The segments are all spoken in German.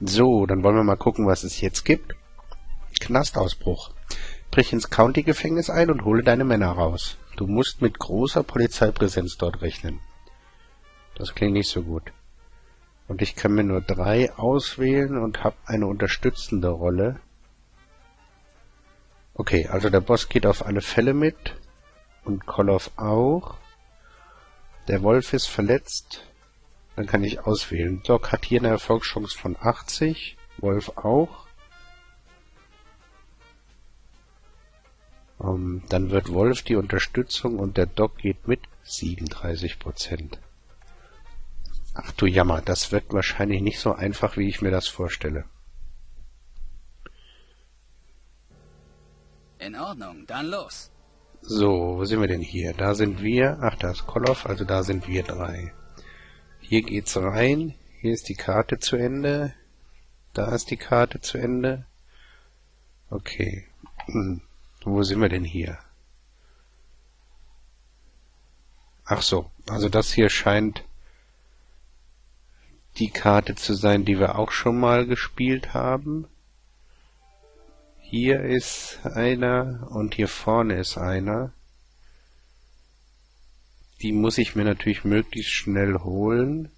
So, dann wollen wir mal gucken, was es jetzt gibt. Knastausbruch. Brich ins County-Gefängnis ein und hole deine Männer raus. Du musst mit großer Polizeipräsenz dort rechnen. Das klingt nicht so gut. Und ich kann mir nur drei auswählen und habe eine unterstützende Rolle. Okay, also der Boss geht auf alle Fälle mit. Und Koloff auch. Der Wolf ist verletzt. Dann kann ich auswählen. Doc hat hier eine Erfolgschance von 80. Wolf auch. Um, ähm, dann wird Wolf die Unterstützung und der Doc geht mit 37 Prozent. Ach du Jammer, das wird wahrscheinlich nicht so einfach, wie ich mir das vorstelle. In Ordnung, dann los. So, wo sind wir denn hier? Da sind wir, ach da ist Koloff, also da sind wir drei. Hier geht's rein, hier ist die Karte zu Ende, da ist die Karte zu Ende. Okay, hm. wo sind wir denn hier? Ach so, also das hier scheint die Karte zu sein, die wir auch schon mal gespielt haben. Hier ist einer und hier vorne ist einer. Die muss ich mir natürlich möglichst schnell holen,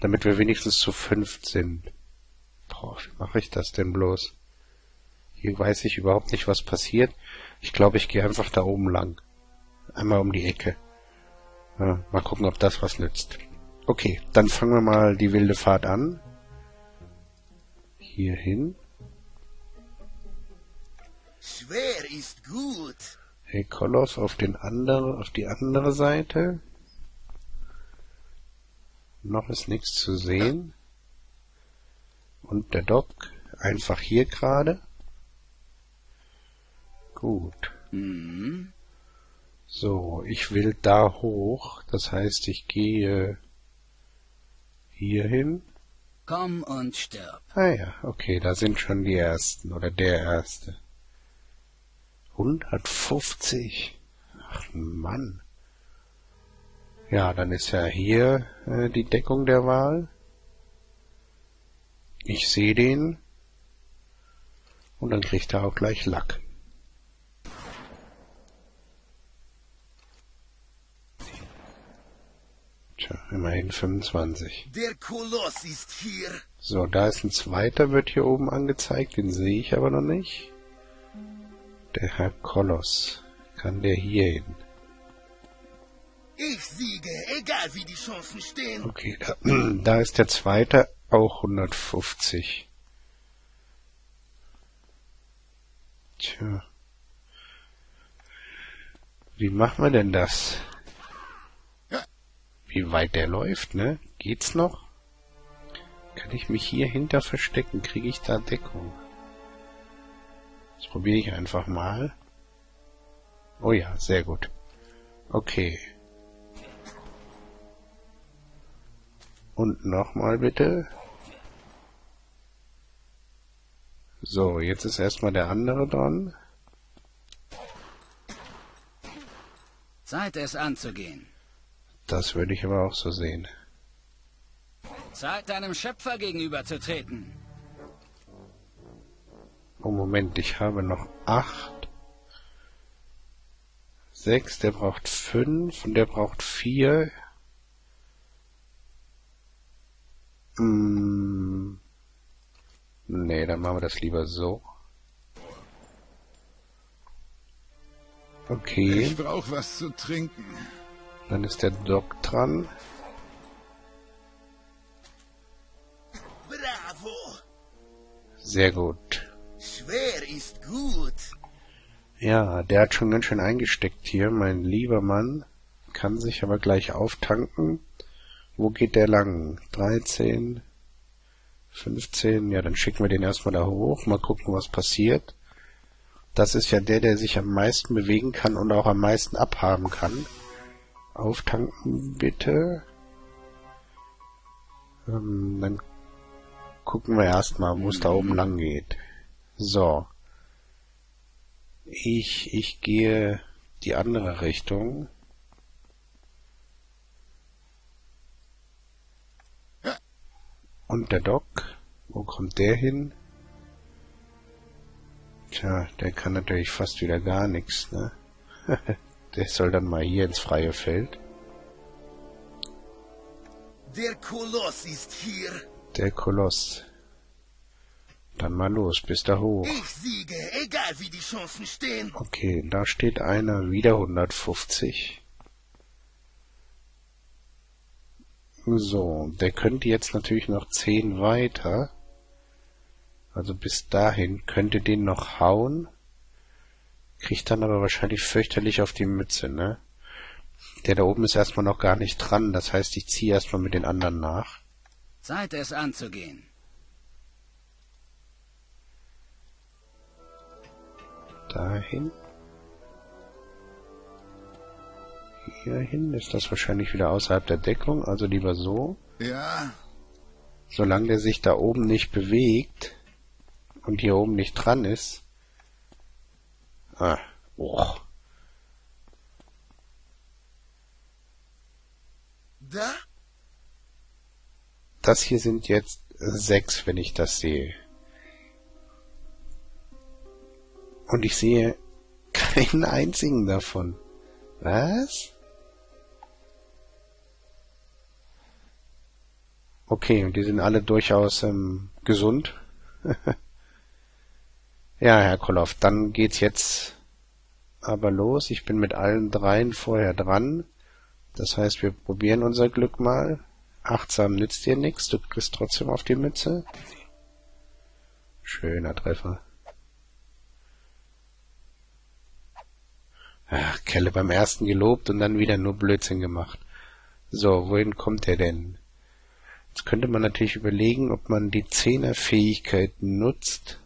damit wir wenigstens zu fünft sind. Boah, wie mache ich das denn bloß? Hier weiß ich überhaupt nicht, was passiert. Ich glaube, ich gehe einfach da oben lang. Einmal um die Ecke. Ja, mal gucken, ob das was nützt. Okay, dann fangen wir mal die wilde Fahrt an. Hier hin. Schwer ist gut. Hey Koloss auf den andere, auf die andere Seite. Noch ist nichts zu sehen. Und der Doc einfach hier gerade. Gut. Mhm. So, ich will da hoch. Das heißt, ich gehe Hierhin? Komm und stirb. Ah ja, okay, da sind schon die Ersten oder der Erste. 150? Ach Mann. Ja, dann ist ja hier äh, die Deckung der Wahl. Ich sehe den. Und dann kriegt er auch gleich Lack. Tja, immerhin 25. Der Koloss ist hier. So, da ist ein zweiter, wird hier oben angezeigt, den sehe ich aber noch nicht. Der Herr Koloss. Kann der hier hin? Ich siege, egal wie die Chancen stehen. Okay, da, da ist der zweite, auch 150. Tja. Wie machen wir denn das? wie weit der läuft, ne? Geht's noch? Kann ich mich hier hinter verstecken? Kriege ich da Deckung? Das probiere ich einfach mal. Oh ja, sehr gut. Okay. Und nochmal bitte. So, jetzt ist erstmal der andere dran. Zeit es anzugehen. Das würde ich aber auch so sehen. Zeit deinem Schöpfer gegenüberzutreten. Oh Moment, ich habe noch acht. Sechs, der braucht fünf und der braucht vier. Hm. Nee, dann machen wir das lieber so. Okay. Ich brauche was zu trinken. Dann ist der Doc dran. Bravo! Sehr gut. Ist gut. Ja, der hat schon ganz schön eingesteckt hier, mein lieber Mann. Kann sich aber gleich auftanken. Wo geht der lang? 13, 15, ja, dann schicken wir den erstmal da hoch, mal gucken, was passiert. Das ist ja der, der sich am meisten bewegen kann und auch am meisten abhaben kann. Auftanken bitte. Ähm, dann gucken wir erstmal, wo es da oben lang geht. So. Ich, ich gehe die andere Richtung. Und der Doc, wo kommt der hin? Tja, der kann natürlich fast wieder gar nichts, ne? der soll dann mal hier ins freie Feld. Der Koloss ist hier. Der Koloss. Dann mal los, bis da hoch. Ich siege, egal wie die Chancen stehen. Okay, da steht einer, wieder 150. So, der könnte jetzt natürlich noch 10 weiter. Also bis dahin könnte den noch hauen. Kriegt dann aber wahrscheinlich fürchterlich auf die Mütze, ne? Der da oben ist erstmal noch gar nicht dran, das heißt, ich ziehe erstmal mit den anderen nach. Zeit es anzugehen. Dahin. Hierhin ist das wahrscheinlich wieder außerhalb der Deckung, also lieber so. Ja, Solange der sich da oben nicht bewegt und hier oben nicht dran ist. Ah, oh. da? Das hier sind jetzt sechs, wenn ich das sehe. Und ich sehe keinen einzigen davon. Was? Okay, die sind alle durchaus ähm, gesund. ja, Herr Koloff, dann geht's jetzt aber los. Ich bin mit allen dreien vorher dran. Das heißt, wir probieren unser Glück mal. Achtsam nützt dir nichts, du kriegst trotzdem auf die Mütze. Schöner Treffer. Ach, Kelle beim ersten gelobt und dann wieder nur Blödsinn gemacht. So, wohin kommt er denn? Jetzt könnte man natürlich überlegen, ob man die Zehnerfähigkeiten nutzt.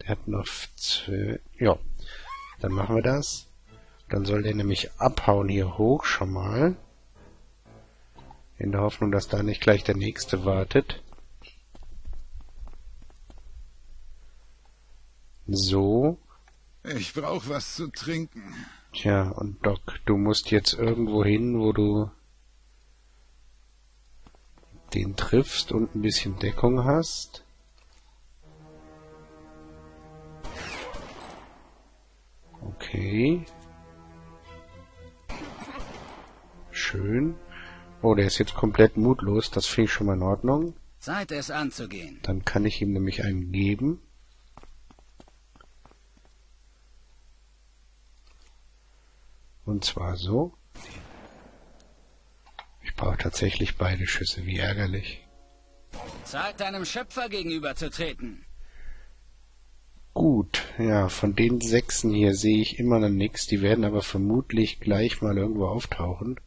Der hat noch zwei. Ja, dann machen wir das. Dann soll der nämlich abhauen hier hoch schon mal. In der Hoffnung, dass da nicht gleich der nächste wartet. So. Ich brauch was zu trinken. Tja, und Doc, du musst jetzt irgendwo hin, wo du den triffst und ein bisschen Deckung hast. Okay. Schön. Oh, der ist jetzt komplett mutlos. Das finde ich schon mal in Ordnung. Zeit es anzugehen. Dann kann ich ihm nämlich einen geben. Und zwar so. Ich brauche tatsächlich beide Schüsse, wie ärgerlich. Zeit deinem Schöpfer gegenüberzutreten. Gut, ja, von den Sechsen hier sehe ich immer noch nichts. Die werden aber vermutlich gleich mal irgendwo auftauchen.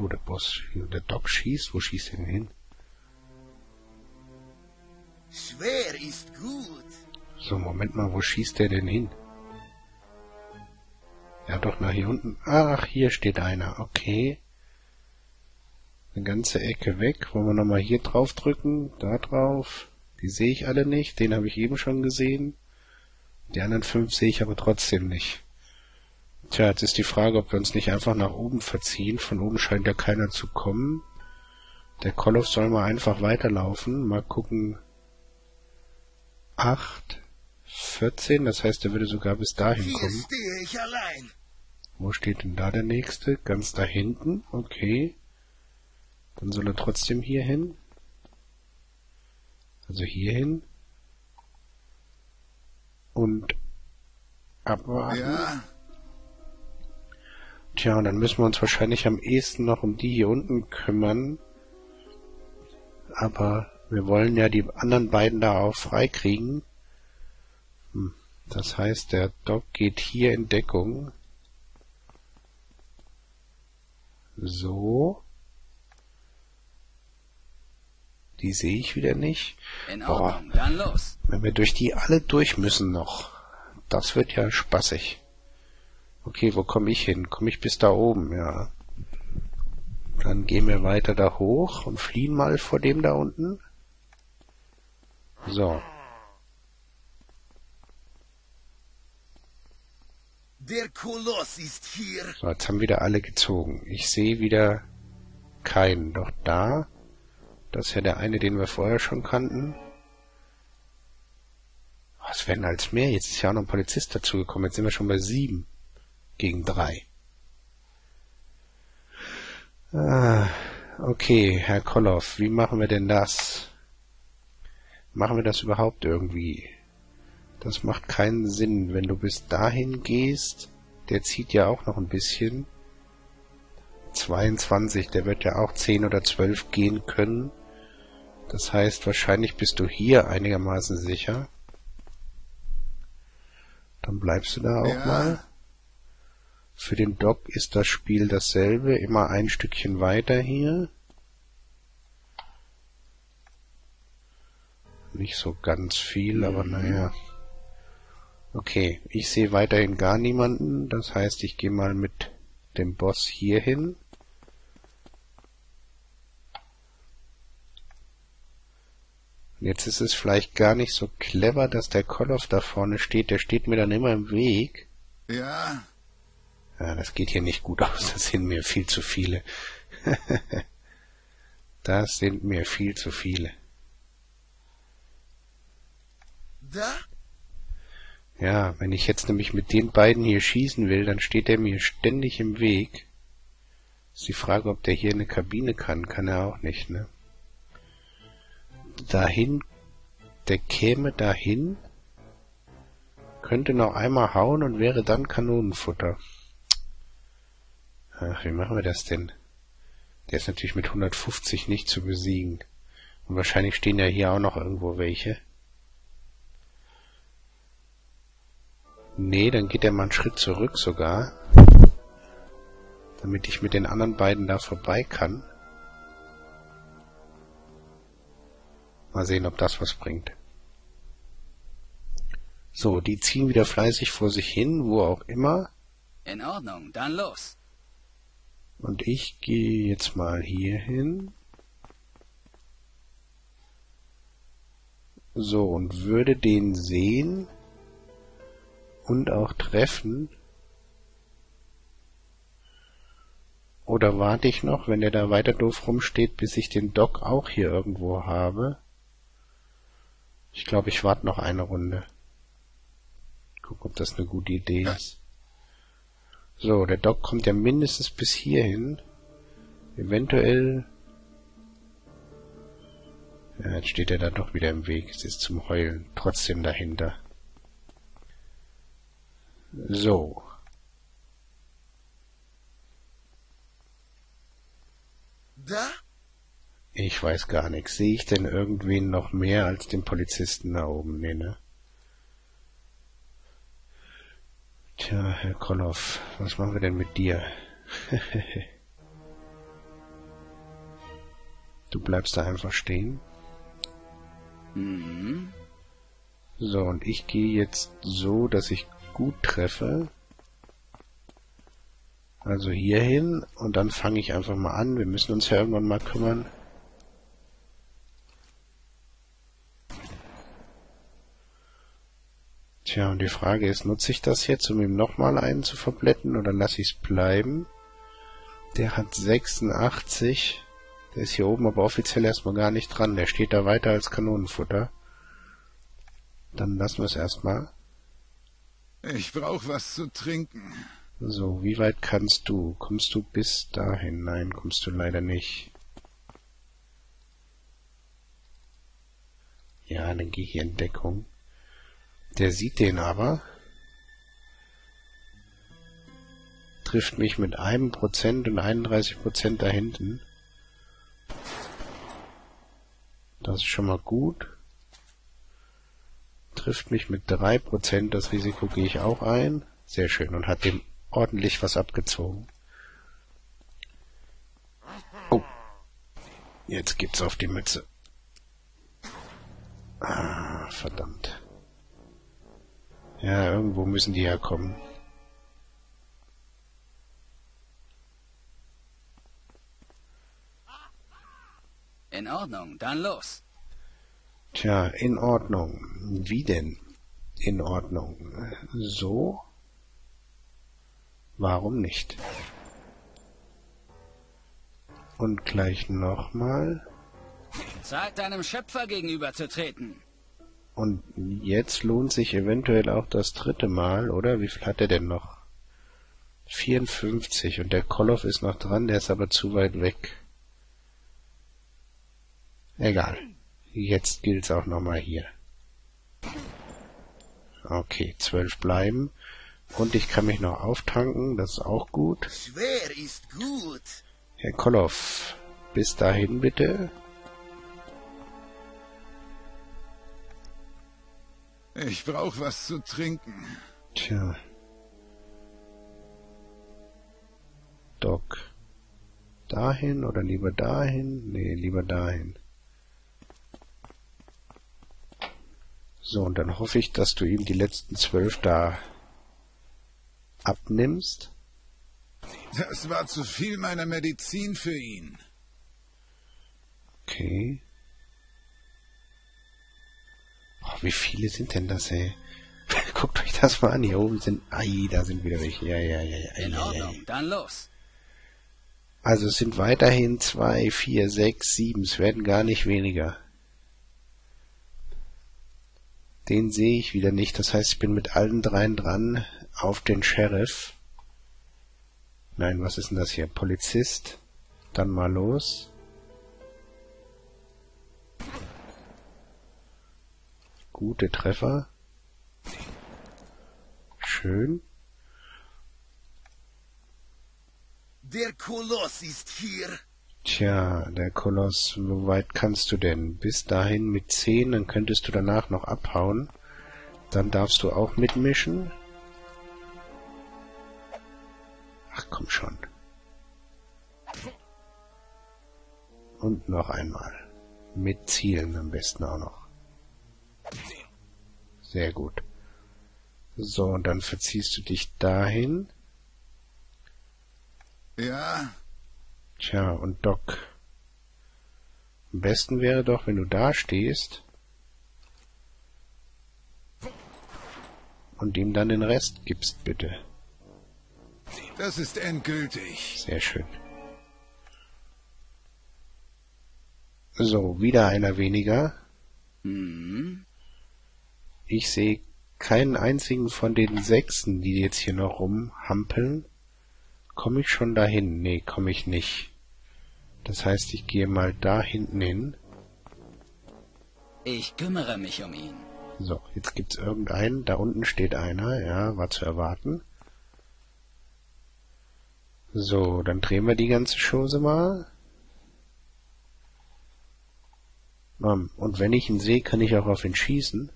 Oh, der Boss, der Doc schießt. Wo schießt er denn hin? Schwer ist gut. So, Moment mal, wo schießt der denn hin? Ja, doch, nach hier unten. Ach, hier steht einer. Okay. Eine ganze Ecke weg. Wollen wir nochmal hier drauf drücken? Da drauf. Die sehe ich alle nicht. Den habe ich eben schon gesehen. Die anderen fünf sehe ich aber trotzdem nicht. Tja, jetzt ist die Frage, ob wir uns nicht einfach nach oben verziehen. Von oben scheint ja keiner zu kommen. Der Koloff soll mal einfach weiterlaufen. Mal gucken. Acht. 14, das heißt, er würde sogar bis dahin Hier kommen. stehe ich allein. Wo steht denn da der nächste? Ganz da hinten, okay. Dann soll er trotzdem hier hin. Also hier hin. Und abwarten. Ja, Tja, und dann müssen wir uns wahrscheinlich am ehesten noch um die hier unten kümmern. Aber wir wollen ja die anderen beiden da auch freikriegen. Das heißt, der Doc geht hier in Deckung. So. Die sehe ich wieder nicht. In Boah. Ordnung, dann los. Wenn wir durch die alle durch müssen noch. Das wird ja spaßig. Okay, wo komme ich hin? Komme ich bis da oben, ja. Dann gehen wir weiter da hoch und fliehen mal vor dem da unten. So. Der Koloss ist hier. So, jetzt haben wieder alle gezogen. Ich sehe wieder keinen. Doch da, das ist ja der eine, den wir vorher schon kannten. Was werden als mehr? Jetzt ist ja auch noch ein Polizist dazugekommen. Jetzt sind wir schon bei sieben gegen drei. Ah, okay, Herr Kolloff, wie machen wir denn das? Machen wir das überhaupt irgendwie? Das macht keinen Sinn, wenn du bis dahin gehst. Der zieht ja auch noch ein bisschen. 22, der wird ja auch 10 oder 12 gehen können. Das heißt, wahrscheinlich bist du hier einigermaßen sicher. Dann bleibst du da auch Ja. mal. Für den Doc ist das Spiel dasselbe, immer ein Stückchen weiter hier. Nicht so ganz viel, aber naja. Okay, ich sehe weiterhin gar niemanden, das heißt, ich gehe mal mit dem Boss hier hin. Jetzt ist es vielleicht gar nicht so clever, dass der Koloff da vorne steht. Der steht mir dann immer im Weg. Ja, Ja, das geht hier nicht gut aus. Das sind mir viel zu viele. das sind mir viel zu viele. Da? Ja, wenn ich jetzt nämlich mit den beiden hier schießen will, dann steht er mir ständig im Weg. Ist die Frage, ob der hier eine Kabine kann. Kann er auch nicht, ne? Dahin, der käme dahin, könnte noch einmal hauen und wäre dann Kanonenfutter. Ach, wie machen wir das denn? Der ist natürlich mit 150 nicht zu besiegen. Und wahrscheinlich stehen ja hier auch noch irgendwo welche. Nee, dann geht er mal einen Schritt zurück sogar. Damit ich mit den anderen beiden da vorbei kann. Mal sehen, ob das was bringt. So, die ziehen wieder fleißig vor sich hin, wo auch immer. In Ordnung, dann los. Und ich gehe jetzt mal hier hin. So, und würde den sehen und auch treffen. Oder warte ich noch, wenn der da weiter doof rumsteht, bis ich den Doc auch hier irgendwo habe? Ich glaube, ich warte noch eine Runde. Guck, ob das eine gute Idee ist. So, der Doc kommt ja mindestens bis hierhin. Eventuell. Ja, jetzt steht er da doch wieder im Weg. Es ist zum Heulen. Trotzdem dahinter. So. Da? Ich weiß gar nichts. Sehe ich denn irgendwen noch mehr als den Polizisten da oben? Nee, ne? Tja, Herr Koloff, was machen wir denn mit dir? du bleibst da einfach stehen. Mhm. So, und ich gehe jetzt so, dass ich gut treffe. Also hier hin und dann fange ich einfach mal an. Wir müssen uns ja irgendwann mal kümmern. Tja, und die Frage ist, nutze ich das jetzt, um ihm nochmal einen zu verblätten oder lasse ich es bleiben? Der hat 86. Der ist hier oben aber offiziell erstmal gar nicht dran. Der steht da weiter als Kanonenfutter. Dann lassen wir es erstmal. Ich brauche was zu trinken. So, wie weit kannst du? Kommst du bis dahin? Nein, kommst du leider nicht. Ja, dann geh hier in Deckung. Der sieht den aber. Trifft mich mit einem Prozent und 31 Prozent da hinten. Das ist schon mal gut. Trifft mich mit drei Prozent. Das Risiko gehe ich auch ein. Sehr schön. Und hat dem ordentlich was abgezogen. Oh. Jetzt gibt's auf die Mütze. Ah, verdammt. Ja, irgendwo müssen die herkommen. In Ordnung, dann los. Tja, in Ordnung. Wie denn? In Ordnung. So? Warum nicht? Und gleich nochmal. Zeit deinem Schöpfer gegenüberzutreten. Und jetzt lohnt sich eventuell auch das dritte Mal, oder? Wie viel hat er denn noch? 54 und der Koloff ist noch dran, der ist aber zu weit weg. Egal. Jetzt gilt's auch nochmal hier. Okay, 12 bleiben. Und ich kann mich noch auftanken, das ist auch gut. Schwer ist gut. Herr Koloff, bis dahin bitte. Ich brauche was zu trinken. Tja. Doc. Dahin oder lieber dahin? Nee, lieber dahin. So, und dann hoffe ich, dass du ihm die letzten zwölf da abnimmst. Das war zu viel meiner Medizin für ihn. Okay. Oh, wie viele sind denn das, ey? Guckt euch das mal an. Hier oben sind... Ai, da sind wieder welche. Ja, ja, ja, ja. Ai, In ai. Ordnung, dann los. Also es sind weiterhin zwei, vier, sechs, sieben. Es werden gar nicht weniger. Den sehe ich wieder nicht. Das heißt, ich bin mit allen dreien dran auf den Sheriff. Nein, was ist denn das hier? Polizist. Dann mal los. Gute Treffer. Schön. Der Koloss ist hier. Tja, der Koloss, wo weit kannst du denn? Bis dahin mit 10, dann könntest du danach noch abhauen. Dann darfst du auch mitmischen. Ach komm schon. Und noch einmal. Mit Zielen am besten auch noch. Sehr gut. So, und dann verziehst du dich dahin. Ja, Tja, und Doc. Am besten wäre doch, wenn du da stehst und ihm dann den Rest gibst, bitte. das ist endgültig. Sehr schön. So, wieder einer weniger. Hm. Ich sehe keinen einzigen von den Sechsen, die jetzt hier noch rumhampeln. Komme ich schon dahin? Nee, komme ich nicht. Das heißt, ich gehe mal da hinten hin. Ich kümmere mich um ihn. So, jetzt gibt's irgendeinen. Da unten steht einer. Ja, war zu erwarten. So, dann drehen wir die ganze Chose mal. Und wenn ich ihn sehe, kann ich auch auf ihn schießen.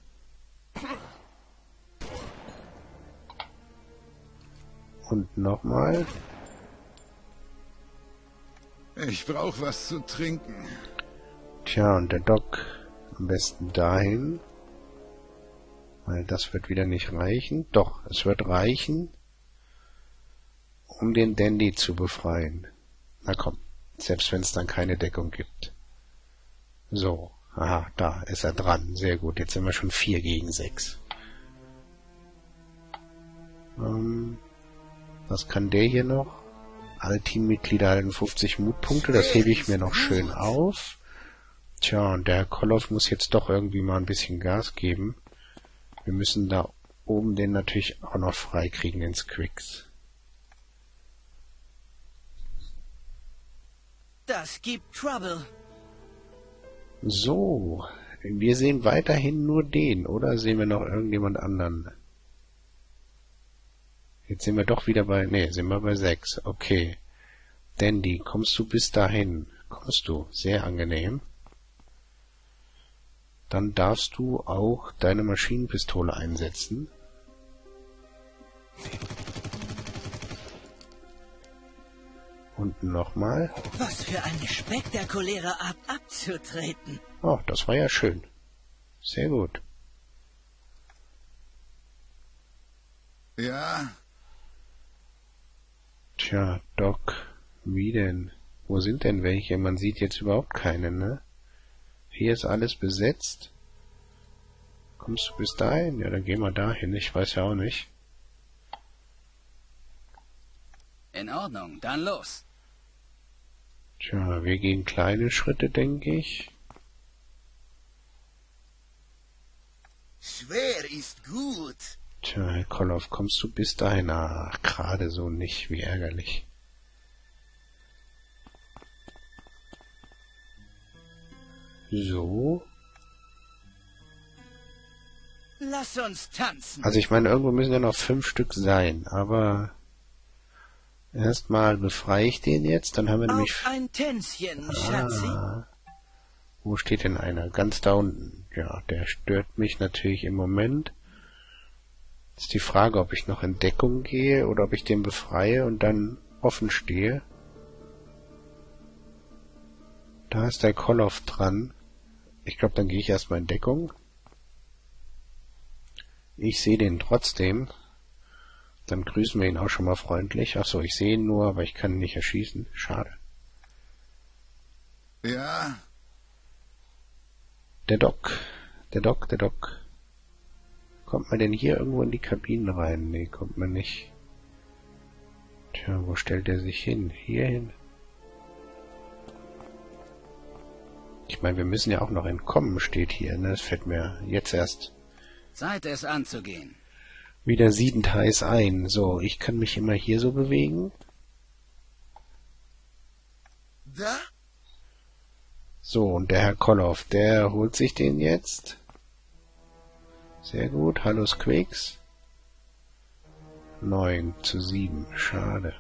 Und nochmal. Ich brauche was zu trinken. Tja, und der Doc am besten dahin. Weil das wird wieder nicht reichen. Doch, es wird reichen, um den Dandy zu befreien. Na komm, selbst wenn es dann keine Deckung gibt. So, aha, da ist er dran. Sehr gut, jetzt sind wir schon vier gegen sechs. Ähm, was kann der hier noch? Alle Teammitglieder halten 50 Mutpunkte, das hebe ich mir noch schön auf. Tja, und der Koloff muss jetzt doch irgendwie mal ein bisschen Gas geben. Wir müssen da oben den natürlich auch noch freikriegen, den Squicks. Das gibt Trouble. So, wir sehen weiterhin nur den, oder sehen wir noch irgendjemand anderen? Jetzt sind wir doch wieder bei, nee, sind wir bei sechs. Okay. Dandy, kommst du bis dahin? Kommst du? Sehr angenehm. Dann darfst du auch deine Maschinenpistole einsetzen. Und nochmal. Was für eine spektakuläre Art abzutreten. Oh, das war ja schön. Sehr gut. Ja, Tja, Doc, wie denn? Wo sind denn welche? Man sieht jetzt überhaupt keine, ne? Hier ist alles besetzt. Kommst du bis dahin? Ja, dann geh mal dahin. Ich weiß ja auch nicht. In Ordnung, dann los. Tja, wir gehen kleine Schritte, denke ich. Schwer ist gut. Tja, Herr Koloff, kommst du bis dahin? Ach, gerade so nicht, wie ärgerlich. So. Lass uns tanzen. Also ich meine, irgendwo müssen ja noch fünf Stück sein, aber erstmal befreie ich den jetzt, dann haben wir nämlich... Auf ein Tänzchen, Schatzi. Ah, wo steht denn einer? Ganz da unten. Ja, der stört mich natürlich im Moment. Ist die Frage, ob ich noch in Deckung gehe oder ob ich den befreie und dann offen stehe. Da ist der Koloff dran. Ich glaube, dann gehe ich erstmal in Deckung. Ich sehe den trotzdem. Dann grüßen wir ihn auch schon mal freundlich. Ach so, ich sehe ihn nur, aber ich kann ihn nicht erschießen. Schade. Ja, Der Doc. Der Doc, der Doc. Kommt man denn hier irgendwo in die Kabinen rein? Nee, kommt man nicht. Tja, wo stellt er sich hin? Hier hin? Ich meine, wir müssen ja auch noch entkommen, steht hier. Ne? Das fällt mir jetzt erst Zeit es anzugehen. wieder siedend heiß ein. So, ich kann mich immer hier so bewegen. Da? So, und der Herr Koloff, der holt sich den jetzt. Sehr gut. Hallo Squeaks. 9 zu 7. Schade.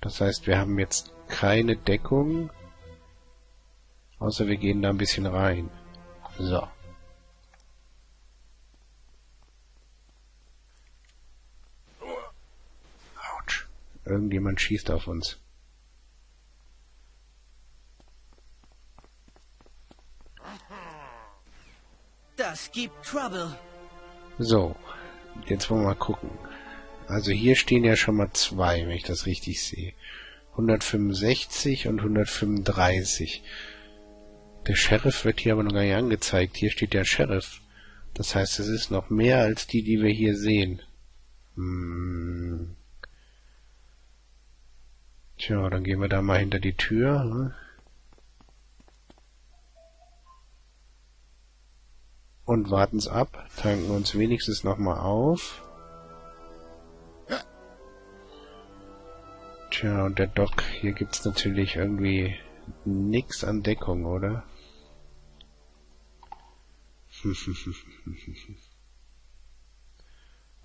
Das heißt, wir haben jetzt keine Deckung. Außer wir gehen da ein bisschen rein. So. Autsch. Irgendjemand schießt auf uns. Gibt Trouble. So, jetzt wollen wir mal gucken. Also hier stehen ja schon mal zwei, wenn ich das richtig sehe. 165 und 135. Der Sheriff wird hier aber noch gar nicht angezeigt. Hier steht der Sheriff. Das heißt, es ist noch mehr als die, die wir hier sehen. Hm. Tja, dann gehen wir da mal hinter die Tür. ne? Und warten's ab, tanken uns wenigstens nochmal auf. Tja, und der Doc, hier gibt's natürlich irgendwie nix an Deckung, oder?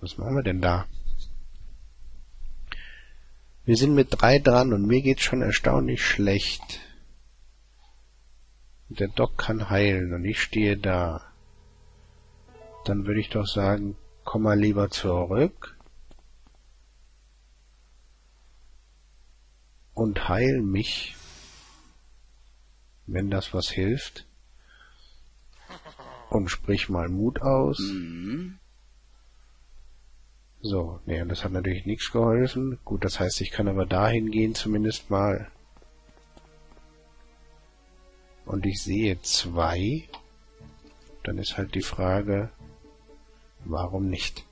Was machen wir denn da? Wir sind mit drei dran und mir geht's schon erstaunlich schlecht. Der Doc kann heilen und ich stehe da. Dann würde ich doch sagen, komm mal lieber zurück und heil mich, wenn das was hilft. Und sprich mal Mut aus. Mhm. So, nee, und das hat natürlich nichts geholfen. Gut, das heißt, ich kann aber dahin gehen zumindest mal. Und ich sehe zwei. Dann ist halt die Frage, warum nicht?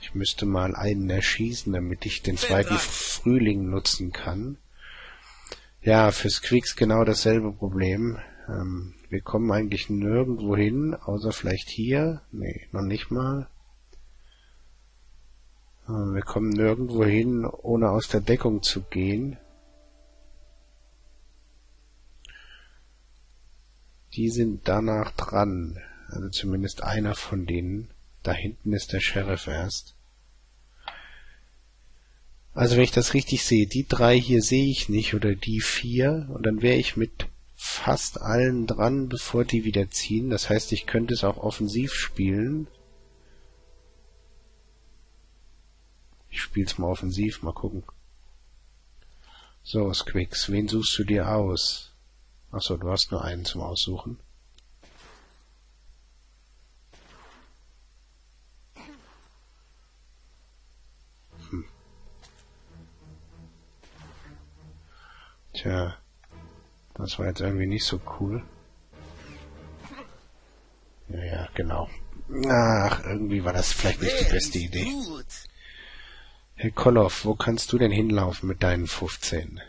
Ich müsste mal einen erschießen, damit ich den zweiten Frühling nutzen kann. Ja, für Squeaks genau dasselbe Problem. Ähm, wir kommen eigentlich nirgendwo hin, außer vielleicht hier. Nee, noch nicht mal. Äh, Wir kommen nirgendwo hin, ohne aus der Deckung zu gehen. Die sind danach dran. Also zumindest einer von denen. Da hinten ist der Sheriff erst. Also wenn ich das richtig sehe, die drei hier sehe ich nicht oder die vier und dann wäre ich mit fast allen dran, bevor die wieder ziehen. Das heißt, ich könnte es auch offensiv spielen. Ich spiel's mal offensiv, mal gucken. So, Squix, wen suchst du dir aus? Achso, du hast nur einen zum Aussuchen. Tja, das war jetzt irgendwie nicht so cool. Ja, ja, genau. Ach, irgendwie war das vielleicht nicht die beste Idee. gut. Herr Koloff, wo kannst du denn hinlaufen mit deinen 15?